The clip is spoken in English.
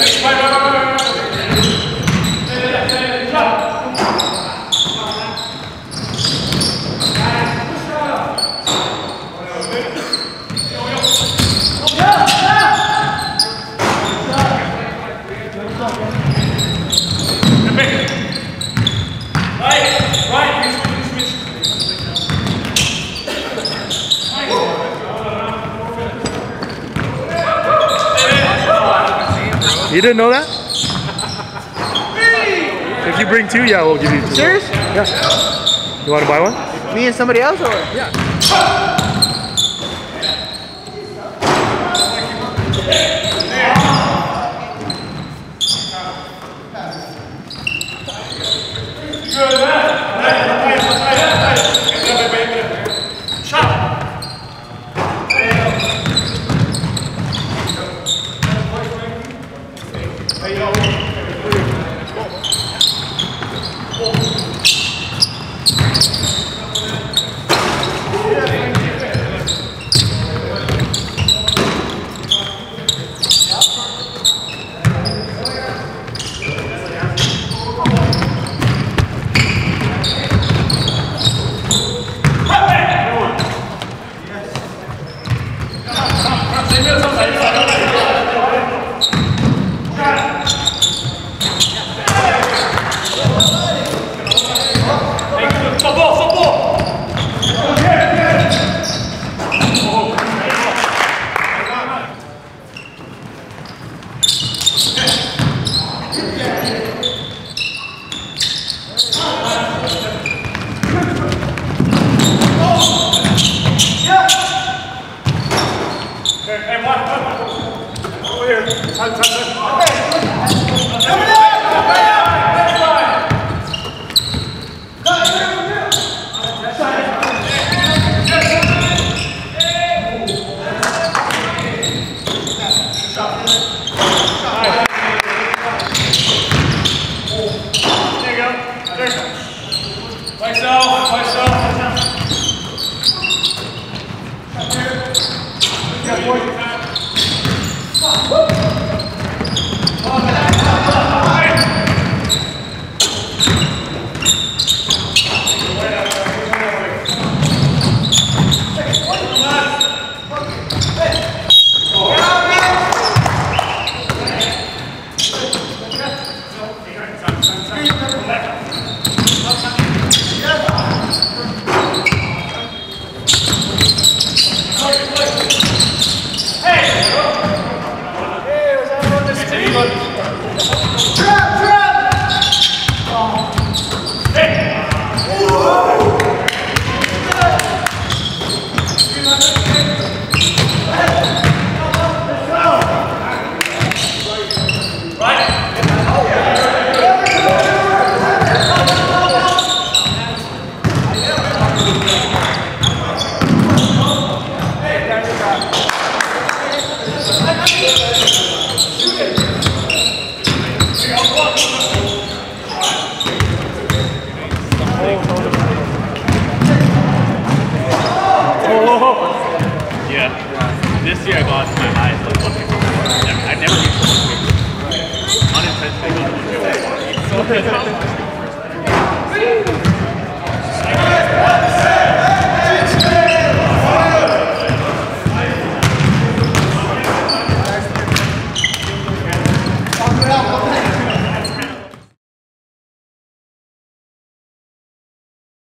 Next one. You didn't know that? If you bring two, yeah, we'll give you two. Serious? Yeah. You want to buy one? Me and somebody else or? Yeah. Hey, hey, watch, watch. Over here. Time, time, time. Okay. Yeah. This year I got my highest like 154. I mean, I've never reached 154. Unintentionally got 154. So it's